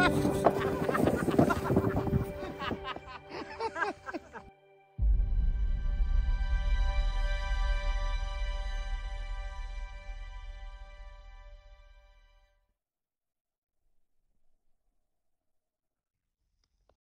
ま す